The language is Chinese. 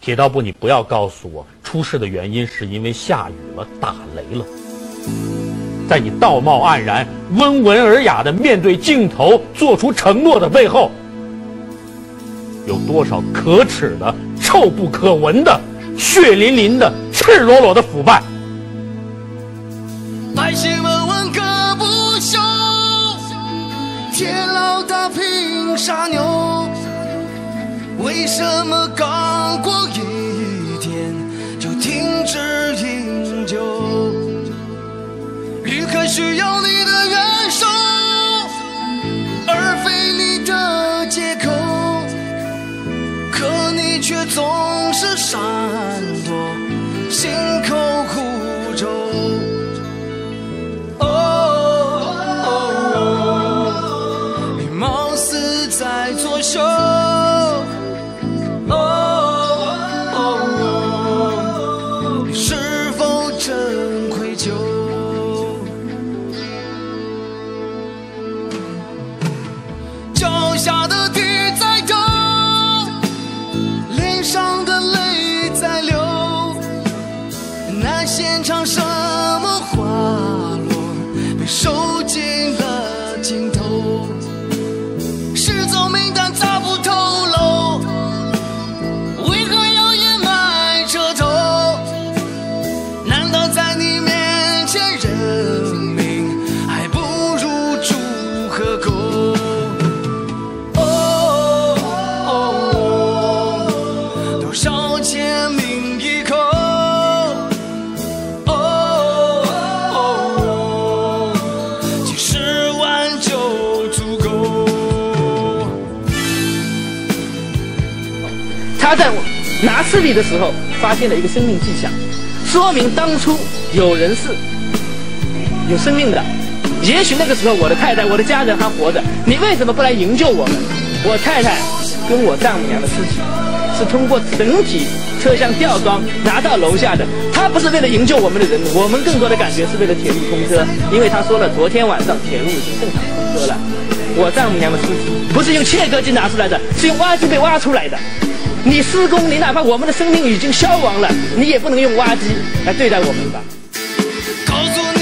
铁道部，你不要告诉我出事的原因是因为下雨了、打雷了。在你道貌岸然、温文尔雅的面对镜头做出承诺的背后，有多少可耻的、臭不可闻的、血淋淋的、赤裸裸的腐败？百姓们问个不休，铁老大凭啥牛，为什么刚过一那现场什么花落，被收他在我拿尸体的时候发现了一个生命迹象，说明当初有人是有生命的。也许那个时候我的太太、我的家人还活着，你为什么不来营救我们？我太太跟我丈母娘的尸体是通过整体车厢吊装拿到楼下的，他不是为了营救我们的人，我们更多的感觉是为了铁路通车，因为他说了，昨天晚上铁路已经正常通车了。我丈母娘的尸体不是用切割机拿出来的，是用挖机被挖出来的。你施工，你哪怕我们的生命已经消亡了，你也不能用挖机来对待我们吧？告诉